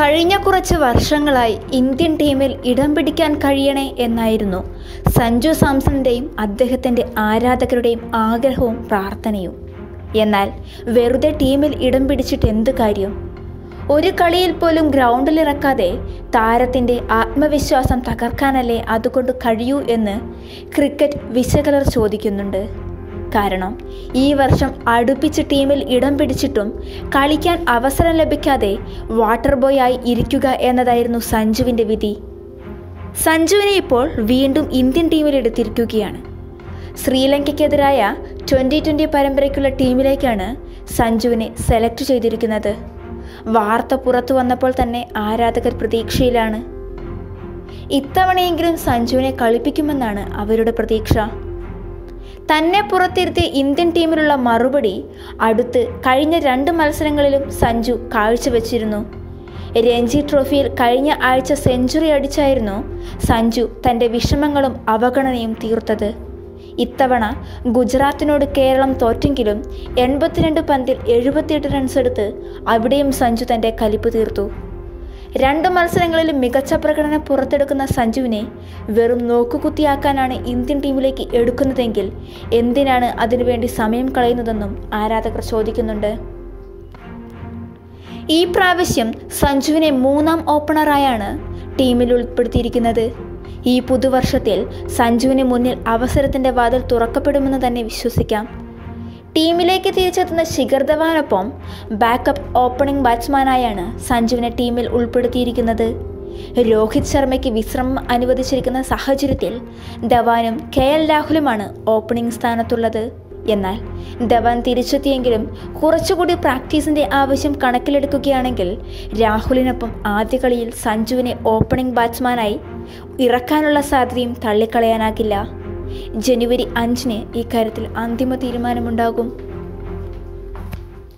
കഴിഞ്ഞ കുറച്ച് വർഷങ്ങളായി ഇന്ത്യൻ ടീമിൽ ഇടം പിടിക്കാൻ കഴിയണേ എന്നായിരുന്നു. സഞ്ജു സാംസണിന്റെയും അദ്ദേഹത്തിന്റെ ആരാധകരുടെയും ആഗ്രഹവും പ്രാർത്ഥനയും. എന്നാൽ വെറുതെ ടീമിൽ ഇടം പിടിച്ചിട്ട് എന്ത് കാര്യം? ഒരു കളിയിൽ പോലും ഗ്രൗണ്ടിലിറക്കാതെ താരത്തിന്റെ ആത്മവിശ്വാസം തകർക്കാനല്ലേ അതുകൊണ്ട് കഴിയൂ എന്ന് ക്രിക്കറ്റ് വിശകലർ ചോദിക്കുന്നുണ്ട്. കാരണം ഈ വർഷം അടുപ്പിച്ച് ടീമിൽ ഇടം പിടിച്ചിട്ടും കളിക്കാൻ അവസരം ലഭിക്കാതെ വാട്ടർ ബോയ് ആയി ഇരിക്കുക എന്നതായിരുന്നു സഞ്ജുവിന്റെ വിധി. സഞ്ജുവിനെ ഇപ്പോൾ വീണ്ടും ഇന്ത്യൻ ടീമിൽ എടുത്തിരിക്കുകയാണ്. ശ്രീലങ്കയ്ക്കെതിരായ ട്വന്റി ട്വന്റി പരമ്പരയ്ക്കുള്ള ടീമിലേക്കാണ് സഞ്ജുവിനെ സെലക്ട് ചെയ്തിരിക്കുന്നത്. വാർത്ത പുറത്തു വന്നപ്പോൾ തന്നെ ആരാധകർ പ്രതീക്ഷയിലാണ്. ഇത്തവണയെങ്കിലും സഞ്ജുവിനെ കളിപ്പിക്കുമെന്നാണ് അവരുടെ പ്രതീക്ഷ. തന്നെ പുറത്തിരുത്തി ഇന്ത്യൻ ടീമിലുള്ള മറുപടി അടുത്ത് കഴിഞ്ഞ രണ്ട് മത്സരങ്ങളിലും സഞ്ജു കാഴ്ചവെച്ചിരുന്നു. രഞ്ജി ട്രോഫിയിൽ കഴിഞ്ഞ ആഴ്ച സെഞ്ചുറി അടിച്ചായിരുന്നു സഞ്ജു തന്റെ വിഷമങ്ങളും അവഗണനയും തീർത്തത്. ഇത്തവണ ഗുജറാത്തിനോട് കേരളം തോറ്റെങ്കിലും എൺപത്തിരണ്ട് പന്തിൽ എഴുപത്തിയെട്ട് റൺസ് എടുത്ത് അവിടെയും സഞ്ജു തന്റെ കലിപ്പ് തീർത്തു. രണ്ട് മത്സരങ്ങളിലും മികച്ച പ്രകടനം പുറത്തെടുക്കുന്ന സഞ്ജുവിനെ വെറും നോക്കുകുത്തിയാക്കാനാണ് ഇന്ത്യൻ ടീമിലേക്ക് എടുക്കുന്നതെങ്കിൽ എന്തിനാണ് അതിനുവേണ്ടി സമയം കളയുന്നതെന്നും ആരാധകർ ചോദിക്കുന്നുണ്ട്. ഈ പ്രാവശ്യം സഞ്ജുവിനെ മൂന്നാം ഓപ്പണറായാണ് ടീമിൽ ഉൾപ്പെടുത്തിയിരിക്കുന്നത്. ഈ പുതുവർഷത്തിൽ സഞ്ജുവിന് മുന്നിൽ അവസരത്തിന്റെ വാതിൽ തുറക്കപ്പെടുമെന്ന് തന്നെ വിശ്വസിക്കാം. ടീമിലേക്ക് തിരിച്ചെത്തുന്ന ശിഖർ ധവാനൊപ്പം ബാക്കപ്പ് ഓപ്പണിംഗ് ബാറ്റ്സ്മാനായാണ് സഞ്ജുവിനെ ടീമിൽ ഉൾപ്പെടുത്തിയിരിക്കുന്നത്. രോഹിത് ശർമ്മയ്ക്ക് വിശ്രമം അനുവദിച്ചിരിക്കുന്ന സാഹചര്യത്തിൽ ധവാനും കെ എൽ രാഹുലുമാണ് ഓപ്പണിംഗ് സ്ഥാനത്തുള്ളത്. എന്നാൽ ധവാൻ തിരിച്ചെത്തിയെങ്കിലും കുറച്ചുകൂടി പ്രാക്ടീസിന്റെ ആവശ്യം കണക്കിലെടുക്കുകയാണെങ്കിൽ രാഹുലിനൊപ്പം ആദ്യ കളിയിൽ സഞ്ജുവിനെ ഓപ്പണിംഗ് ബാറ്റ്സ്മാനായി ഇറക്കാനുള്ള സാധ്യതയും തള്ളിക്കളയാനാകില്ല. ജനുവരി അഞ്ചിന് ഇക്കാര്യത്തിൽ അന്തിമ തീരുമാനമുണ്ടാകും.